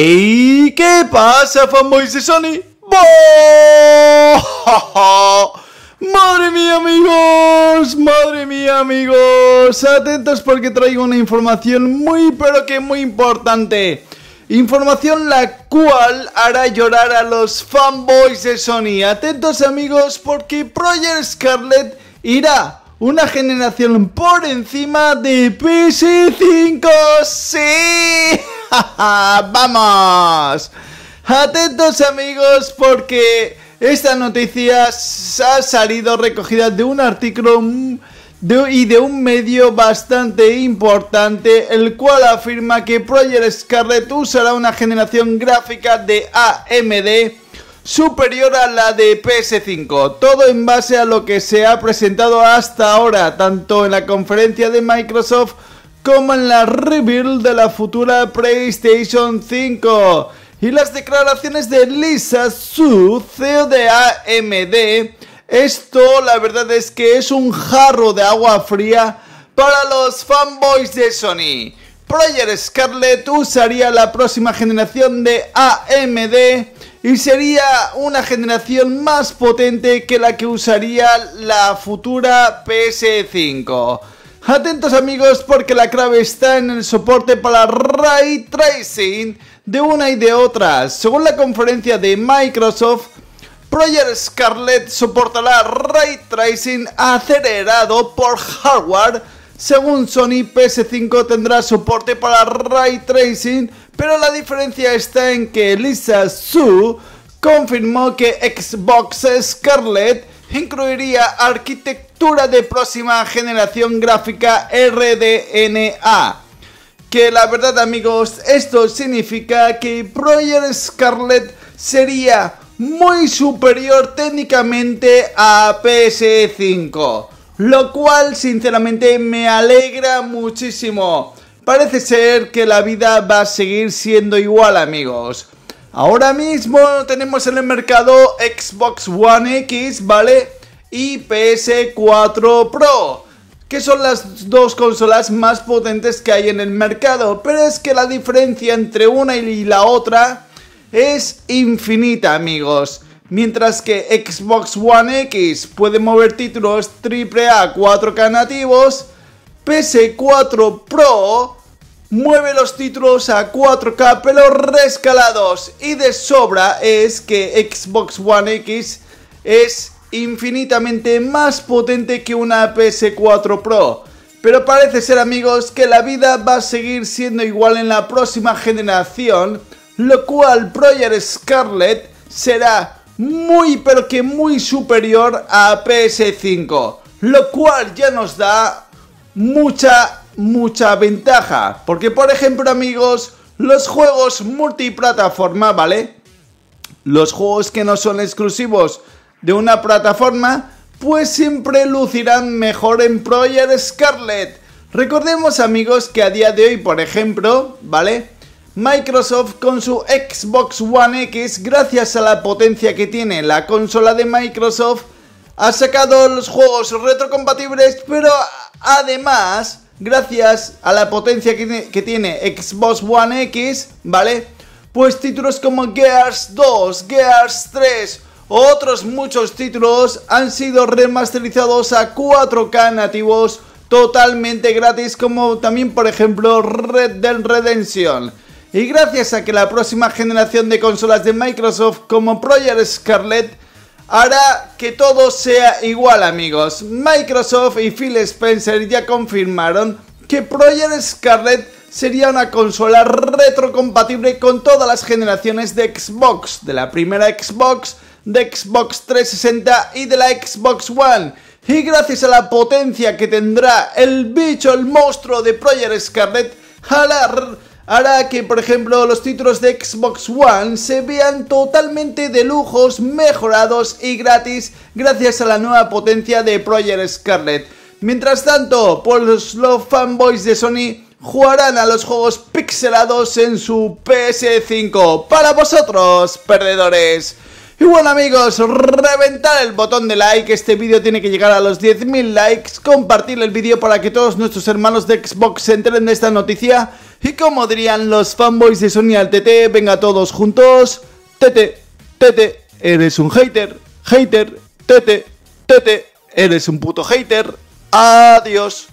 ¿Y qué pasa, fanboys de Sony? ¡Madre mía, amigos! ¡Madre mía, amigos! Atentos porque traigo una información muy, pero que muy importante. Información la cual hará llorar a los fanboys de Sony. Atentos, amigos, porque Project Scarlet irá una generación por encima de PS5. ¡Sí! ¡Vamos! Atentos amigos porque esta noticia ha salido recogida de un artículo y de un medio bastante importante, el cual afirma que Project Scarlet usará una generación gráfica de AMD superior a la de PS5. Todo en base a lo que se ha presentado hasta ahora, tanto en la conferencia de Microsoft como en la reveal de la futura PlayStation 5. Y las declaraciones de Lisa Su, CEO de AMD, esto la verdad es que es un jarro de agua fría para los fanboys de Sony. Project Scarlett usaría la próxima generación de AMD y sería una generación más potente que la que usaría la futura PS5. Atentos amigos porque la clave está en el soporte para ray tracing de una y de otra. Según la conferencia de Microsoft, Project Scarlett soportará ray tracing acelerado por hardware. Según Sony, PS5 tendrá soporte para ray tracing, pero la diferencia está en que Lisa Su confirmó que Xbox Scarlett incluiría arquitectura de próxima generación gráfica RDNA. Que la verdad amigos, esto significa que Project Scarlett sería muy superior técnicamente a PS5. Lo cual sinceramente me alegra muchísimo. Parece ser que la vida va a seguir siendo igual amigos. Ahora mismo tenemos en el mercado Xbox One X, ¿vale? Y PS4 Pro, que son las dos consolas más potentes que hay en el mercado. Pero es que la diferencia entre una y la otra es infinita, amigos. Mientras que Xbox One X puede mover títulos AAA 4K nativos, PS4 Pro mueve los títulos a 4K pero rescalados y de sobra es que Xbox One X es infinitamente más potente que una PS4 Pro. Pero parece ser amigos que la vida va a seguir siendo igual en la próxima generación, lo cual Project Scarlet será muy pero que muy superior a PS5, lo cual ya nos da mucha mucha ventaja. Porque, por ejemplo, amigos, los juegos multiplataforma, ¿vale? Los juegos que no son exclusivos de una plataforma, pues siempre lucirán mejor en Project Scarlet. Recordemos, amigos, que a día de hoy, por ejemplo, ¿vale? Microsoft con su Xbox One X, gracias a la potencia que tiene la consola de Microsoft, ha sacado los juegos retrocompatibles, pero además gracias a la potencia que, tiene Xbox One X, ¿vale? Pues títulos como Gears 2, Gears 3 otros muchos títulos han sido remasterizados a 4K nativos totalmente gratis como también por ejemplo Red Dead Redemption. Y gracias a que la próxima generación de consolas de Microsoft como Project Scarlet hará que todo sea igual amigos. Microsoft y Phil Spencer ya confirmaron que Project Scarlet sería una consola retrocompatible con todas las generaciones de Xbox, de la primera Xbox, de Xbox 360 y de la Xbox One. Y gracias a la potencia que tendrá el bicho, el monstruo de Project Scarlet, hará hará que, por ejemplo, los títulos de Xbox One se vean totalmente de lujos, mejorados y gratis gracias a la nueva potencia de Project Scarlet. Mientras tanto, pues los fanboys de Sony jugarán a los juegos pixelados en su PS5. Para vosotros, perdedores. Y bueno amigos, reventar el botón de like, este vídeo tiene que llegar a los 10.000 likes, compartir el vídeo para que todos nuestros hermanos de Xbox se enteren de esta noticia. Y como dirían los fanboys de Sony al TT, venga todos juntos, TT, TT, eres un hater, hater, TT, TT, eres un puto hater, adiós.